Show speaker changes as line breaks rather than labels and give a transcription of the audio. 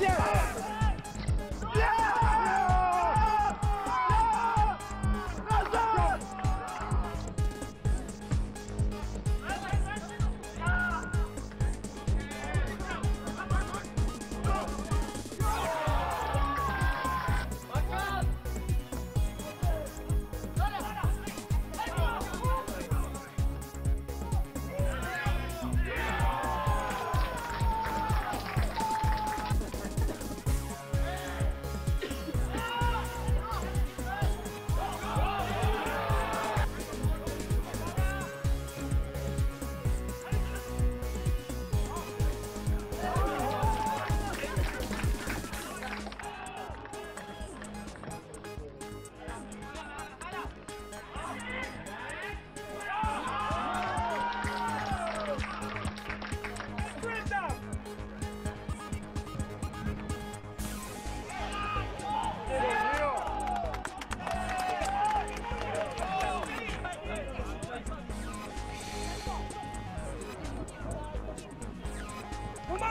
Yeah!